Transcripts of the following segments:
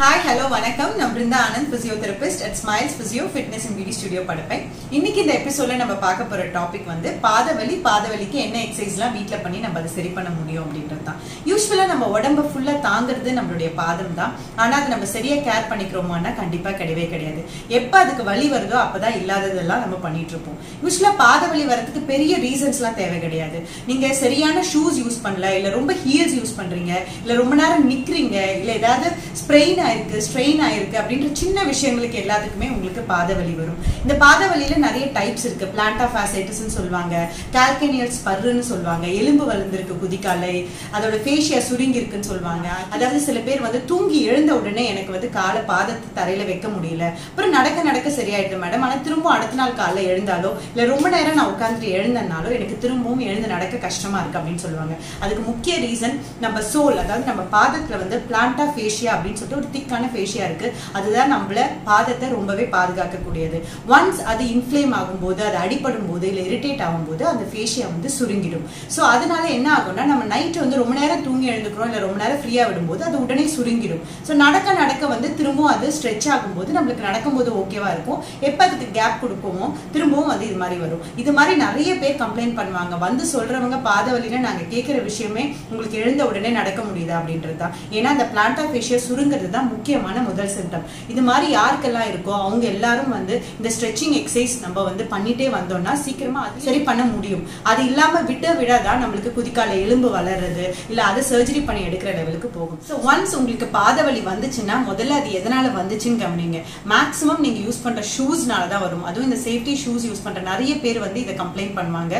Hi hello வணக்கம். நான் Brinda Anand physiotherapist at Smiles physio fitness and beauty studio படுப்பேன். இன்னைக்கு இந்த எபிசோட நம்ம பார்க்க போற டாபிக் வந்து பாதவலி பாதவலிக்கு என்ன எக்ஸசைஸ்லாம் வீட்டில் பண்ணி நம்ம அதை சரி பண்ண முடியும் அப்படின்றது தான். யூஸ்வலாக நம்ம உடம்ப ஃபுல்லாக தாங்குறது நம்மளுடைய பாதம் தான். ஆனால் அதை நம்ம சரியாக கேர் பண்ணிக்கிறோமான்னா கண்டிப்பாக கிடையவே கிடையாது. எப்போ அதுக்கு வலி வருதோ அப்போ தான் இல்லாததெல்லாம் நம்ம பண்ணிட்டு இருப்போம். யூஸ்வலாக பாதவலி வரதுக்கு பெரிய ரீசன்ஸ்லாம் தேவை கிடையாது. நீங்கள் சரியான ஷூஸ் யூஸ் பண்ணல இல்லை ரொம்ப ஹீல்ஸ் யூஸ் பண்ணுறீங்க இல்லை ரொம்ப நேரம் நிற்கிறீங்க இல்லை ஏதாவது ஸ்ப்ரெயின் ஆயிருக்கு ஸ்ட்ரெயின் ஆயிருக்கு அப்படின்ற சின்ன விஷயங்களுக்கு எல்லாத்துக்குமே உங்களுக்கு பாதவலி வரும். இந்த பாதவலியில நிறைய டைப்ஸ் இருக்கு. பிளான்டா ஃபேசைட்டிஸ்னு சொல்லுவாங்க. கால்கனியல் பருன்னு சொல்லுவாங்க. எலும்பு வளர்ந்துருக்கு குதிக்காலை அதோட ஃபேஷியா சுருங்கி இருக்குன்னு சொல்லுவாங்க. அதாவது சில பேர் வந்து தூங்கி எழுந்த உடனே எனக்கு வந்து காலை பாதத்தை தரையில வைக்க முடியல. அப்புறம் நடக்க நடக்க சரியாயிடுது மேடம் ஆனா திரும்ப அடுத்த நாள் காலைல எழுந்தாலோ இல்ல ரொம்ப நேரம் நான் உட்காந்துட்டு எழுந்தனாலோ எனக்கு திரும்பவும் எழுந்து நடக்க கஷ்டமா இருக்கு அப்படின்னு சொல்லுவாங்க. அதுக்கு முக்கிய ரீசன் நம்ம சோல் அதாவது நம்ம பாதத்துல வந்து பிளான்டா ஃபேஷியா அப்படின்னு சொல்லிட்டு ஒரு திக்கான ஃபேஷியா இருக்கு. அதுதான் நம்மள பாதத்தை ரொம்பவே பாதுகாக்கக்கூடியது. ஒன்ஸ் அது இன்ஃப்ளேம் ஆகும்போது அது அடிபடும் போது இல்லை இரிட்டேட் ஆகும்போது அந்த ஃபேஷியா வந்து சுருங்கிடும். ஸோ அதனால என்ன ஆகும்னா நம்ம நைட் வந்து ரொம்ப நேரம் தூங்கி எழுந்துக்கிறோம் இல்லை ரொம்ப நேரம் ஃப்ரீயா விடும்போது அது உடனே சுருங்கிடும். ஸோ நடக்க நடக்க வந்து திரும்பவும் அது ஸ்ட்ரெச் ஆகும்போது நம்மளுக்கு நடக்கும்போது ஓகேவா இருக்கும். எப்போ அதுக்கு கேப் கொடுப்போமோ திரும்பவும் அது இது மாதிரி வரும். இது மாதிரி நிறைய பேர் கம்ப்ளைண்ட் பண்ணுவாங்க. வந்து சொல்றவங்க பாதவலின்னு நாங்க கேட்குற விஷயமே உங்களுக்கு எழுந்த உடனே நடக்க முடியுதா அப்படின்றது தான். ஏன்னா அந்த பிளான்டா ஃபேஷியா சுருங்கிறது தான் முக்கியமான முதல் சிம்டம் இது மாதிரி யாருக்கெல்லாம் இருக்கோ அவங்க எல்லாரும் வந்து இந்த ஸ்ட்ரெச்சிங் எக்ஸசைஸ் நம்ம வந்து பண்ணிட்டே வந்தோம்னா சீக்கிரமா அது சரி பண்ண முடியும். அது இல்லாம விட்ட விடாதான் நம்மளுக்கு குதிக்கால எலும்பு வளர்றது இல்ல அதை சர்ஜரி பண்ணி எடுக்கிற லெவலுக்கு போகும். ஸோ ஒன்ஸ் உங்களுக்கு பாதவலி வந்துச்சுன்னா முதல்ல அது எதனால வந்துச்சுன்னு கவனிங்க. மேக்ஸிமம் நீங்க யூஸ் பண்ற ஷூஸ்னால தான் வரும். அதுவும் இந்த சேஃப்டி ஷூஸ் யூஸ் பண்ற நிறைய பேர் வந்து இதை கம்ப்ளைண்ட் பண்ணுவாங்க.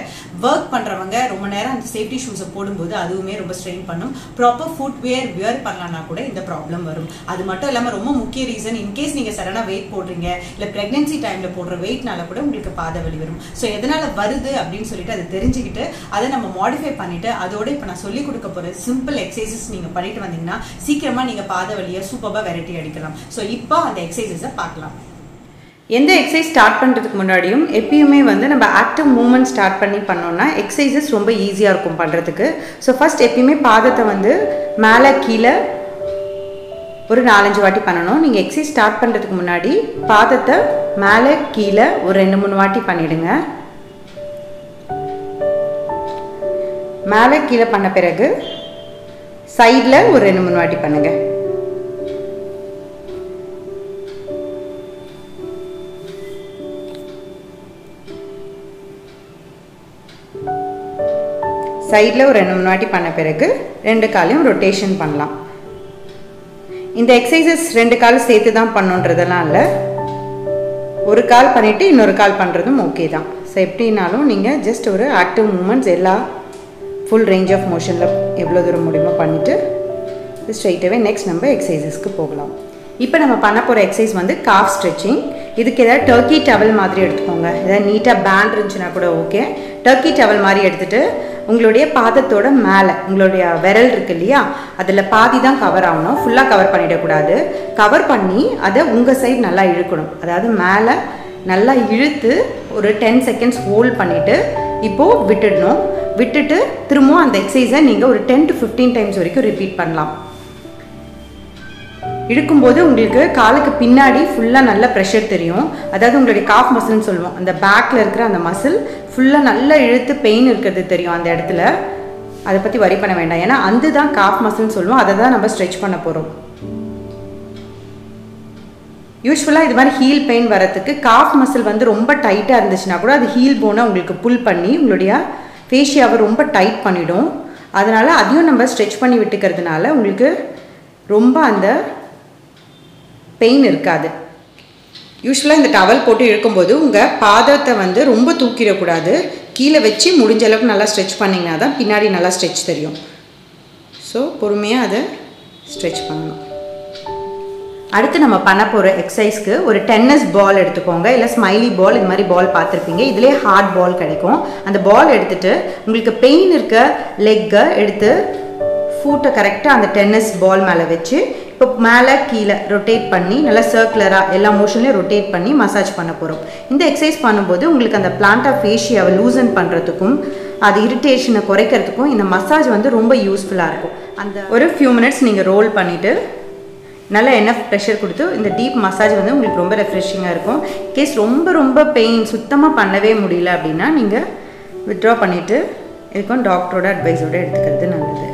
ஒர்க் பண்றவங்க ரொம்ப நேரம் அந்த சேஃப்டி ஷூஸை போடும்போது அதுவுமே ரொம்ப ஸ்ட்ரெயின் பண்ணும். ப்ராப்பர் ஃபுட்வேர் வியர் பண்ணலாம்னா கூட இந்த ப்ராப்ளம் வரும். அது மட்டும் இல்லாமல் ரொம்ப முக்கிய ரீசன் இன்கேஸ் நீங்கள் சடனாக வெயிட் போடுறீங்க இல்லை ப்ரெக்னென்சி டைமில் போடுற வெயிட்னால கூட உங்களுக்கு பாதவலி வரும். ஸோ எதனால் வருது அப்படின்னு சொல்லிட்டு அதை தெரிஞ்சுக்கிட்டு அதை நம்ம மாடிஃபை பண்ணிட்டு அதோட இப்போ நான் சொல்லி கொடுக்க போகிற சிம்பிள் எக்ஸசைசஸ் நீங்கள் பண்ணிட்டு வந்தீங்கன்னா சீக்கிரமாக நீங்கள் பாதை வலியை சூப்பராக வெரைட்டி அடிக்கலாம். ஸோ இப்போ அந்த எக்ஸசைசஸை பார்க்கலாம். எந்த எக்ஸசைஸ் ஸ்டார்ட் பண்ணுறதுக்கு முன்னாடியும் எப்பயுமே வந்து நம்ம ஆக்டிவ் மூமெண்ட் ஸ்டார்ட் பண்ணி பண்ணோம்னா எக்ஸசைசஸ் ரொம்ப ஈஸியாக இருக்கும் பண்ணுறதுக்கு ஸோ ஃபஸ்ட் எப்பயுமே பாதத்தை வந்து மேலே கீழே ஒரு நாலஞ்சு வாட்டி பண்ணணும். நீங்கள் எக்ஸசைஸ் ஸ்டார்ட் பண்ணுறதுக்கு முன்னாடி பாதத்தை மேலே கீழே ஒரு ரெண்டு மூணு வாட்டி பண்ணிவிடுங்க மேலே கீழே பண்ண பிறகு சைடில் ஒரு ரெண்டு மூணு வாட்டி பண்ணுங்கள் சைடில் ஒரு ரெண்டு மூணு வாட்டி பண்ண பிறகு ரெண்டு காலையும் ரொட்டேஷன் பண்ணலாம். இந்த எக்ஸசைசஸ் ரெண்டு கால் சேர்த்து தான் பண்ணுன்றதெல்லாம் இல்லை. ஒரு கால் பண்ணிவிட்டு இன்னொரு கால் பண்ணுறதும் ஓகே தான். ஸோ எப்படின்னாலும் நீங்கள் ஜஸ்ட் ஒரு ஆக்டிவ் மூமெண்ட்ஸ் எல்லா ஃபுல் ரேஞ்ச் ஆஃப் மோஷனில் எவ்வளோ தூரம் முடியுமோ பண்ணிவிட்டு ஸ்ட்ரைட்டாகவே நெக்ஸ்ட் நம்ம எக்ஸசைசஸ்க்கு போகலாம். இப்போ நம்ம பண்ண போகிற எக்ஸசைஸ் வந்து காஃப் ஸ்ட்ரெச்சிங் இதுக்கு ஏதாவது டர்க்கி டவல் மாதிரி எடுத்துக்கோங்க. ஏதாவது நீட்டாக பேண்ட் இருந்துச்சுன்னா கூட ஓகே டர்க்கி டவல் மாதிரி எடுத்துகிட்டு உங்களுடைய பாதத்தோட மேலே உங்களுடைய விரல் இருக்கு இல்லையா? அதில் பாதி தான் கவர் ஆகணும். ஃபுல்லாக கவர் பண்ணிடக்கூடாது. கவர் பண்ணி அதை உங்கள் சைடு நல்லா இழுக்கணும். அதாவது மேலே நல்லா இழுத்து ஒரு டென் செகண்ட்ஸ் ஹோல்ட் பண்ணிவிட்டு இப்போது விட்டுடணும். விட்டுட்டு திரும்பவும் அந்த எக்ஸசைஸை நீங்கள் ஒரு டென் டு ஃபிஃப்டீன் டைம்ஸ் வரைக்கும் ரிப்பீட் பண்ணலாம். இழுக்கும்போது உங்களுக்கு காலுக்கு பின்னாடி ஃபுல்லாக நல்ல ப்ரெஷர் தெரியும். அதாவது உங்களுடைய காஃப் மசில்னு சொல்லுவோம். அந்த பேக்கில் இருக்கிற அந்த மசில் ஃபுல்லாக நல்லா இழுத்து பெயின் இருக்கிறது தெரியும் அந்த இடத்துல. அதை பற்றி வரி பண்ண வேண்டாம். ஏன்னா அந்த தான் காஃப் மசில்னு சொல்லுவோம். அதை தான் நம்ம ஸ்ட்ரெச் பண்ண போகிறோம் யூஸ்வலாக இது மாதிரி ஹீல் பெயின் வரத்துக்கு காஃப் மசில் வந்து ரொம்ப டைட்டாக இருந்துச்சுன்னா கூட அது ஹீல் போனை உங்களுக்கு புல் பண்ணி உங்களுடைய ஃபேஷியாவை ரொம்ப டைட் பண்ணிவிடும் அதனால் அதையும் நம்ம ஸ்ட்ரெச் பண்ணி விட்டுக்கிறதுனால உங்களுக்கு ரொம்ப அந்த பெயின் இருக்காது. யூஸ்வலாக இந்த டவல் போட்டு இழுக்கும்போது உங்கள் பாதத்தை வந்து ரொம்ப தூக்கிடக்கூடாது. கீழே வச்சு முடிஞ்ச அளவுக்கு நல்லா ஸ்ட்ரெச் பண்ணிங்கன்னா தான் பின்னாடி நல்லா ஸ்ட்ரெச் தெரியும். ஸோ பொறுமையாக அதை ஸ்ட்ரெச் பண்ணணும். அடுத்து நம்ம பண்ண போகிற எக்ஸசைஸ்க்கு ஒரு டென்னிஸ் பால் எடுத்துக்கோங்க. இல்லை ஸ்மைலி பால் இது மாதிரி பால் பார்த்துருப்பீங்க. இதிலே ஹார்ட் பால் கிடைக்கும். அந்த பால் எடுத்துகிட்டு உங்களுக்கு பெயின் இருக்க லெக்கை எடுத்து ஃபூட்டை கரெக்டாக அந்த டென்னிஸ் பால் மேலே வச்சு இப்போ மேலே கீழே ரொட்டேட் பண்ணி நல்லா சர்க்குலராக எல்லா மோஷன்லையும் ரொட்டேட் பண்ணி மசாஜ் பண்ண போகிறோம் இந்த எக்ஸசைஸ் பண்ணும்போது உங்களுக்கு அந்த பிளான்டா ஃபேஷியாவை லூசன் பண்ணுறதுக்கும் அது இரிட்டேஷனை குறைக்கிறதுக்கும் இந்த மசாஜ் வந்து ரொம்ப யூஸ்ஃபுல்லாக இருக்கும். அந்த ஒரு ஃபியூ மினிட்ஸ் நீங்கள் ரோல் பண்ணிவிட்டு நல்லா என்ன ப்ரெஷர் கொடுத்து இந்த டீப் மசாஜ் வந்து உங்களுக்கு ரொம்ப ரெஃப்ரெஷிங்காக இருக்கும். கேஸ் ரொம்ப ரொம்ப பெயின் சுத்தமாக பண்ணவே முடியல அப்படின்னா நீங்கள் வித்ட்ரா பண்ணிவிட்டு இதுக்கும் டாக்டரோட அட்வைஸோட எடுத்துக்கிறது நல்லது.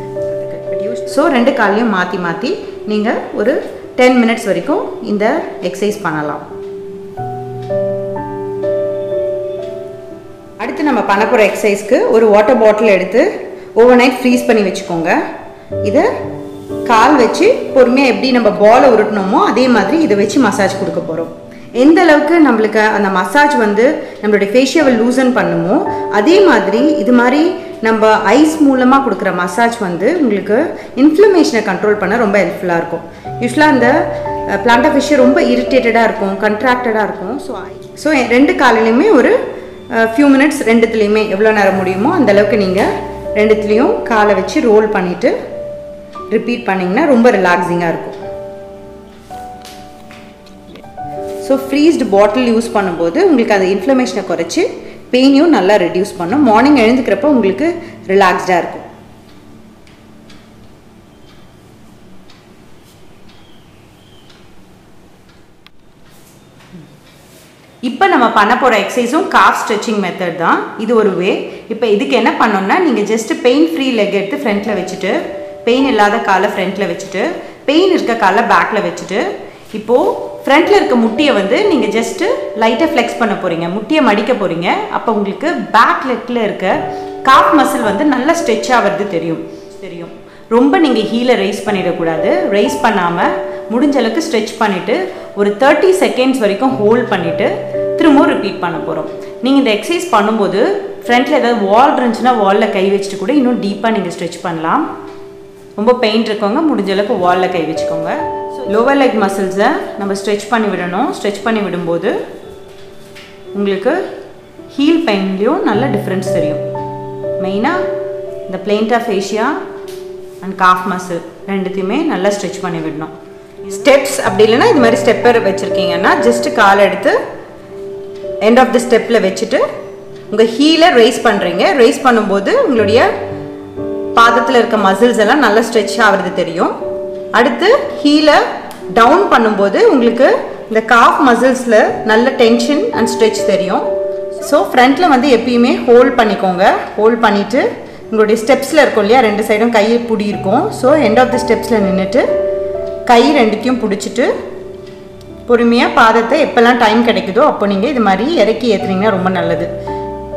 ஸோ ரெண்டு காலையும் மாற்றி மாற்றி நீங்கள் ஒரு டென் மினிட்ஸ் வரைக்கும் இந்த எக்ஸசைஸ் பண்ணலாம். அடுத்து நம்ம பண்ண போகிற எக்ஸசைஸ்க்கு ஒரு வாட்டர் பாட்டில் எடுத்து ஓவர் நைட் ஃப்ரீஸ் பண்ணி வச்சுக்கோங்க. இதை கால் வச்சு பொறுமையாக எப்படி நம்ம பாலை உருட்டணுமோ அதே மாதிரி இதை வச்சு மசாஜ் கொடுக்க போகிறோம் எந்த அளவுக்கு நம்மளுக்கு அந்த மசாஜ் வந்து நம்மளுடைய ஃபேஷியவை லூசன் பண்ணுமோ அதே மாதிரி இது மாதிரி நம்ம ஐஸ் மூலமாக கொடுக்குற மசாஜ் வந்து உங்களுக்கு இன்ஃப்ளமேஷனை கண்ட்ரோல் பண்ண ரொம்ப ஹெல்ப்ஃபுல்லாக இருக்கும். யூஸ்வலாக அந்த பிளான்டா ஃபிஷ்ஷு ரொம்ப இரிட்டேட்டடாக இருக்கும் கண்ட்ராக்டடாக இருக்கும். ஸோ ஸோ ரெண்டு காலையிலையுமே ஒரு ஃபியூ மினிட்ஸ் ரெண்டுத்துலேயுமே எவ்வளோ நேரம் முடியுமோ அந்தளவுக்கு நீங்கள் ரெண்டுத்துலேயும் காலை வச்சு ரோல் பண்ணிவிட்டு ரிப்பீட் பண்ணிங்கன்னா ரொம்ப ரிலாக்ஸிங்காக இருக்கும். ஸோ ஃப்ரீஸ்டு பாட்டில் யூஸ் பண்ணும்போது உங்களுக்கு அந்த இன்ஃப்ளமேஷனை குறைச்சி பெயினையும் நல்லா ரெடியூஸ் பண்ணும். மார்னிங் எழுந்துக்கிறப்ப உங்களுக்கு ரிலாக்ஸ்டாக இருக்கும். இப்போ நம்ம பண்ண போகிற எக்ஸசைஸும் காஃப் ஸ்ட்ரெச்சிங் மெத்தட் தான். இது ஒரு வே இப்போ இதுக்கு என்ன பண்ணோம்னா நீங்கள் ஜஸ்ட் பெயின் ஃப்ரீ லெக் எடுத்து ஃப்ரண்ட்டில் வச்சுட்டு பெயின் இல்லாத காலை ஃப்ரண்ட்டில் வச்சுட்டு பெயின் இருக்க காலை பேக்கில் வச்சுட்டு இப்போது ஃப்ரண்ட்டில் இருக்க முட்டியை வந்து நீங்கள் ஜஸ்ட்டு லைட்டாக ஃப்ளெக்ஸ் பண்ண போகிறீங்க முட்டியை மடிக்க போகிறீங்க அப்போ உங்களுக்கு பேக் லெக்கில் இருக்க காஃப் மசில் வந்து நல்லா ஸ்ட்ரெச் ஆகிறது தெரியும். தெரியும். ரொம்ப நீங்கள் ஹீலை ரைஸ் பண்ணிடக்கூடாது. ரைஸ் பண்ணாமல் முடிஞ்ச அளவுக்கு ஸ்ட்ரெச் பண்ணிவிட்டு ஒரு தேர்ட்டி செகண்ட்ஸ் வரைக்கும் ஹோல்ட் பண்ணிவிட்டு திரும்பவும் ரிப்பீட் பண்ண போகிறோம் நீங்கள் இந்த எக்ஸசைஸ் பண்ணும்போது ஃப்ரண்ட்டில் ஏதாவது வால் இருந்துச்சுன்னா வாலில் கை வச்சுட்டு கூட இன்னும் டீப்பாக நீங்கள் ஸ்ட்ரெச் பண்ணலாம். ரொம்ப பெயின் இருக்கவங்க முடிஞ்ச அளவுக்கு வாலில் கை வச்சுக்கோங்க. லோவர் லெக் மசில்ஸை நம்ம ஸ்ட்ரெச் பண்ணி விடணும். ஸ்ட்ரெச் பண்ணி விடும்போது உங்களுக்கு ஹீல் பெயின்லேயும் நல்ல டிஃப்ரென்ஸ் தெரியும். மெயினாக இந்த plantar fascia and calf muscle ரெண்டுத்தையுமே நல்லா ஸ்ட்ரெச் பண்ணி விடணும். ஸ்டெப்ஸ் அப்படி இல்லைன்னா இது மாதிரி ஸ்டெப்பர் வச்சுருக்கீங்கன்னா ஜஸ்ட்டு கால் எடுத்து எண்ட் ஆஃப் த ஸ்டெப்பில் வச்சுட்டு உங்கள் ஹீலை ரைஸ் பண்ணுறீங்க ரைஸ் பண்ணும்போது உங்களுடைய பாதத்தில் இருக்க மசில்ஸ் எல்லாம் நல்லா ஸ்ட்ரெச் ஆகிறது தெரியும். அடுத்து ஹீலை டவுன் பண்ணும்போது உங்களுக்கு இந்த காஃப் மசில்ஸில் நல்ல டென்ஷன் அண்ட் ஸ்ட்ரெச் தெரியும். ஸோ ஃப்ரண்ட்டில் வந்து எப்பயுமே ஹோல்ட் பண்ணிக்கோங்க. ஹோல்ட் பண்ணிவிட்டு உங்களுடைய ஸ்டெப்ஸில் இருக்கும் இல்லையா ரெண்டு சைடும் கை பிடி இருக்கும். ஸோ எண்ட் ஆஃப் த ஸ்டெப்ஸில் நின்றுட்டு கை ரெண்டுத்தையும் பிடிச்சிட்டு பொறுமையாக பாதத்தை எப்போல்லாம் டைம் கிடைக்குதோ அப்போ நீங்கள் இது மாதிரி இறக்கி ஏற்றுனீங்கன்னா ரொம்ப நல்லது.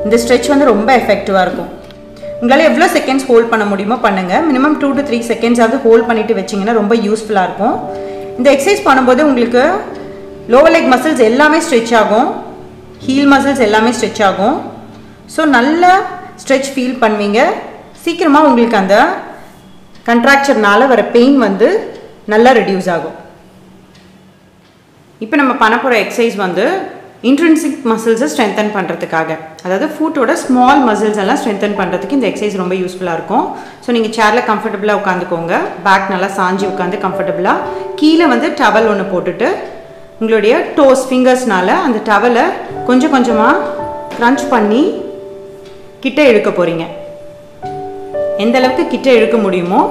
இந்த ஸ்ட்ரெச் வந்து ரொம்ப எஃபெக்டிவாக இருக்கும். உங்களால் எவ்வளோ செகண்ட்ஸ் ஹோல்ட் பண்ண முடியுமோ பண்ணுங்கள் மினிமம் டூ டு த்ரீ செகண்ட்ஸாவது ஹோல்ட் பண்ணிவிட்டு வச்சிங்கன்னா ரொம்ப யூஸ்ஃபுல்லாக இருக்கும். இந்த எக்ஸசைஸ் பண்ணும்போது உங்களுக்கு லோவர் லெக் மசில்ஸ் எல்லாமே ஸ்ட்ரெச் ஆகும். ஹீல் மசில்ஸ் எல்லாமே ஸ்ட்ரெச் ஆகும். ஸோ நல்ல ஸ்ட்ரெச் ஃபீல் பண்ணுவீங்க. சீக்கிரமாக உங்களுக்கு அந்த கண்ட்ராக்சர்னால வர பெயின் வந்து நல்லா ரெடியூஸ் ஆகும். இப்போ நம்ம பண்ண போகிற எக்ஸசைஸ் வந்து இன்ட்ரென்சிக் மசில்ஸை ஸ்ட்ரென்தன் பண்ணுறதுக்காக அதாவது ஃபுட்டோட ஸ்மால் மசில்ஸ் எல்லாம் ஸ்ட்ரென்தன் பண்ணுறதுக்கு இந்த எக்ஸசைஸ் ரொம்ப யூஸ்ஃபுல்லாக இருக்கும். ஸோ நீங்கள் சேரில் கம்ஃபர்டபுளாக உட்காந்துக்கோங்க. பேக் நல்லா சாஞ்சி உட்காந்து கம்ஃபர்டபுளாக கீழே வந்து டவல் ஒன்று போட்டுட்டு உங்களுடைய டோஸ் ஃபிங்கர்ஸ்னால அந்த டவலை கொஞ்சம் கொஞ்சமாக க்ரன்ச் பண்ணி கிட்ட இழுக்க போகிறீங்க எந்த அளவுக்கு கிட்ட இழுக்க முடியுமோ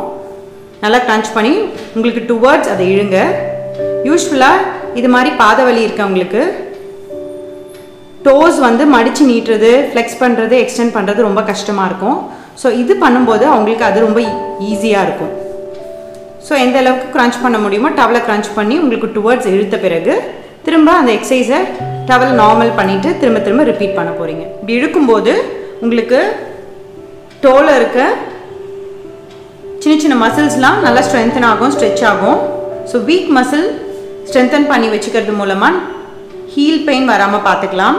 நல்லா க்ரன்ச் பண்ணி உங்களுக்கு டூ வேர்ட்ஸ் அதை இழுங்க. யூஸ்ஃபுல்லாக இது மாதிரி பாதவலி இருக்கவங்களுக்கு டோஸ் வந்து மடித்து நீட்டுறது ஃப்ளெக்ஸ் பண்ணுறது எக்ஸ்டெண்ட் பண்ணுறது ரொம்ப கஷ்டமாக இருக்கும். ஸோ இது பண்ணும்போது அவங்களுக்கு அது ரொம்ப e-, ஈஸியாக இருக்கும். ஸோ எந்த அளவுக்கு க்ரன்ச் பண்ண முடியுமோ டவலை க்ரன்ச் பண்ணி உங்களுக்கு டுவர்ட்ஸ் இழுத்த பிறகு திரும்ப அந்த எக்ஸசைஸை டவல் நார்மல் பண்ணிவிட்டு திரும்ப திரும்ப ரிப்பீட் பண்ண போகிறீங்க இப்படி இழுக்கும்போது உங்களுக்கு டோவில் இருக்க சின்ன சின்ன மசில்ஸ்லாம் நல்லா ஸ்ட்ரென்தன் ஆகும் ஸ்ட்ரெச் ஆகும். ஸோ வீக் மசில் ஸ்ட்ரென்தன் பண்ணி வச்சுக்கிறது மூலமாக ஹீல் பெயின் வராமல் பார்த்துக்கலாம்.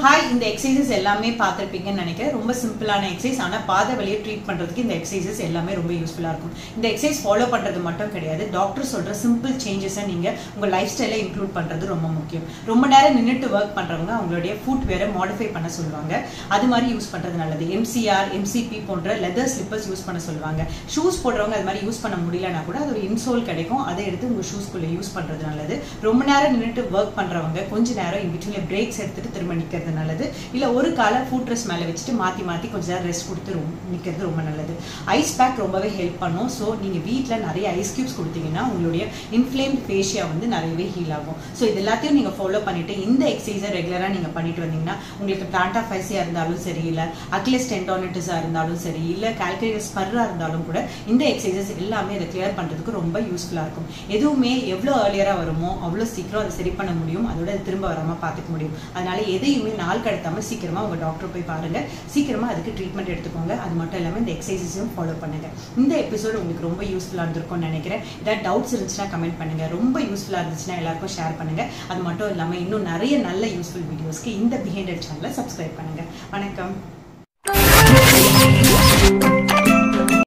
ஹாய் இந்த எக்ஸசைசஸ் எல்லாமே பார்த்துருப்பீங்கன்னு நினைக்கிறேன். ரொம்ப சிம்பிளான எக்ஸசைஸ் ஆனால் பாத வழியை ட்ரீட் பண்ணுறதுக்கு இந்த எக்ஸசைசஸ் எல்லாமே ரொம்ப யூஸ்ஃபுல்லாக இருக்கும். இந்த எக்ஸசைஸ் ஃபாலோ பண்ணுறது மட்டும் கிடையாது. டாக்டர் சொல்கிற சிம்பிள் சேஞ்சஸை நீங்கள் உங்கள் லைஃப் ஸ்டைலை இன்க்ளூட் பண்ணுறது ரொம்ப முக்கியம். ரொம்ப நேரம் நின்றுட்டு ஒர்க் பண்ணுறவங்க அவங்களுடைய ஃபுட் வேற மாடிஃபை பண்ண சொல்லுவாங்க. அது மாதிரி யூஸ் பண்ணுறது நல்லது. எம்சிஆர் எம்சிபி போன்ற லெதர் ஸ்லிப்பர்ஸ் யூஸ் பண்ண சொல்லுவாங்க. ஷூஸ் போடுறவங்க அது மாதிரி யூஸ் பண்ண முடியலன்னா கூட அது ஒரு இன்சோல் கிடைக்கும். அதை எடுத்து உங்கள் ஷூஸ்குள்ளே யூஸ் பண்ணுறது நல்லது. ரொம்ப நேரம் நின்றுட்டு ஒர்க் பண்ணுறவங்க கொஞ்ச நேரம் இன் பிரேக்ஸ் எடுத்துகிட்டு திரும்ப நிற்கிறது நிற்கிறது நல்லது. இல்லை ஒரு காலை ஃபுட் ட்ரெஸ் மேலே வச்சுட்டு மாற்றி மாற்றி கொஞ்ச நேரம் ரெஸ்ட் கொடுத்து ரொம்ப நிற்கிறது ரொம்ப நல்லது. ஐஸ் பேக் ரொம்பவே ஹெல்ப் பண்ணும். ஸோ நீங்கள் வீட்டில் நிறைய ஐஸ் கியூப்ஸ் கொடுத்தீங்கன்னா உங்களுடைய இன்ஃப்ளேம்ட் ஃபேஷியா வந்து நிறையவே ஹீல் ஆகும். ஸோ இது எல்லாத்தையும் நீங்கள் ஃபாலோ பண்ணிட்டு இந்த எக்ஸசைஸை ரெகுலராக நீங்கள் பண்ணிட்டு வந்தீங்கன்னா உங்களுக்கு பிளான்டா ஃபைஸியாக இருந்தாலும் சரி இல்லை அக்லஸ் டென்டானிட்டிஸாக இருந்தாலும் சரி இல்லை கால்குலேட்டர் ஸ்பர்ராக இருந்தாலும் கூட இந்த எக்ஸசைசஸ் எல்லாமே அதை கிளியர் பண்ணுறதுக்கு ரொம்ப யூஸ்ஃபுல்லாக இருக்கும். எதுவுமே எவ்வளோ ஏர்லியராக வருமோ அவ்வளோ சீக்கிரம் அதை சரி பண்ண முடியும். அதோட திரும்ப வராமல் பார்த்துக்க முடியும். அதனால எதையுமே நாள் கடத்தாமல் சீக்கிரமாக உங்கள் டாக்டர் போய் பாருங்க. சீக்கிரமாக அதுக்கு ட்ரீட்மெண்ட் எடுத்துக்கோங்க. அது மட்டும் இல்லாமல் இந்த எக்ஸசைஸையும் ஃபாலோ பண்ணுங்க. இந்த எபிசோட் உங்களுக்கு ரொம்ப யூஸ்ஃபுல்லாக இருந்திருக்கும்னு நினைக்கிறேன். ஏதாவது டவுட்ஸ் இருந்துச்சுன்னா கமெண்ட் பண்ணுங்க. ரொம்ப யூஸ்ஃபுல்லாக இருந்துச்சுன்னா எல்லாருக்கும் ஷேர் பண்ணுங்க. அது மட்டும் இல்லாமல் இன்னும் நிறைய நல்ல யூஸ்ஃபுல் வீடியோஸ்க்கு இந்த பிஹைண்டட் சேனலை சப்ஸ்கிரைப் பண்ணுங்க. வணக்கம்.